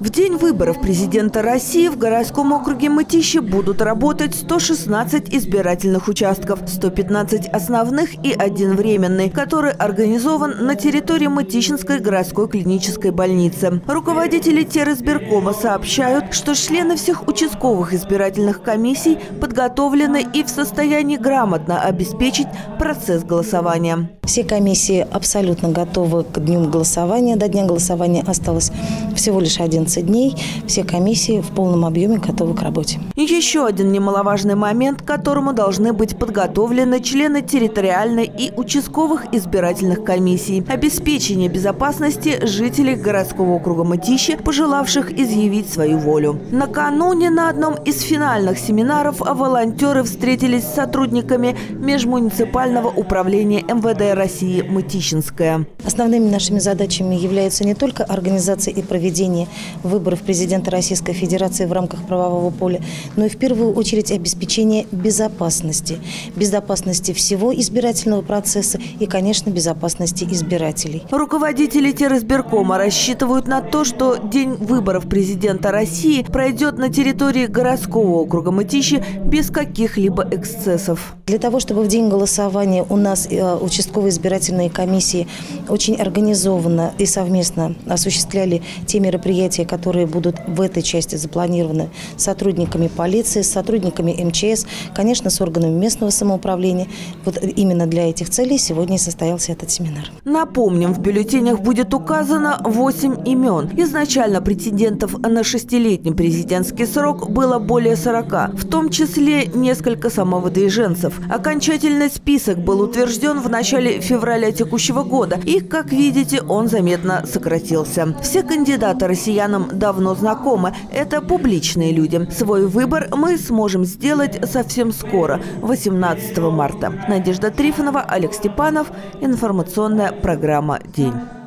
В день выборов президента России в городском округе Мытищи будут работать 116 избирательных участков, 115 основных и один временный, который организован на территории Мытищинской городской клинической больницы. Руководители Террасберкома сообщают, что члены всех участковых избирательных комиссий подготовлены и в состоянии грамотно обеспечить процесс голосования. Все комиссии абсолютно готовы к дню голосования. До дня голосования осталось всего лишь 11 дней. Все комиссии в полном объеме готовы к работе. Еще один немаловажный момент, к которому должны быть подготовлены члены территориальной и участковых избирательных комиссий. Обеспечение безопасности жителей городского округа Мытищи, пожелавших изъявить свою волю. Накануне на одном из финальных семинаров волонтеры встретились с сотрудниками межмуниципального управления МВД России Мытищинская. Основными нашими задачами являются не только организация и проведение выборов президента Российской Федерации в рамках правового поля, но и в первую очередь обеспечение безопасности. Безопасности всего избирательного процесса и, конечно, безопасности избирателей. Руководители Террасберкома рассчитывают на то, что день выборов президента России пройдет на территории городского округа Мытищи без каких-либо эксцессов. Для того, чтобы в день голосования у нас э, участковые избирательные комиссии очень организованно и совместно осуществляли те мероприятия, которые будут в этой части запланированы сотрудниками полиции, сотрудниками МЧС, конечно, с органами местного самоуправления. Вот именно для этих целей сегодня и состоялся этот семинар. Напомним, в бюллетенях будет указано 8 имен. Изначально претендентов на шестилетний президентский срок было более 40, в том числе несколько самовыдвиженцев. Окончательный список был утвержден в начале февраля текущего года, и, как видите, он заметно сократился. Все кандидаты россиянам давно знакомы. Это публичные люди. Свой выбор мы сможем сделать совсем скоро, 18 марта. Надежда Трифонова, Олег Степанов. Информационная программа «День».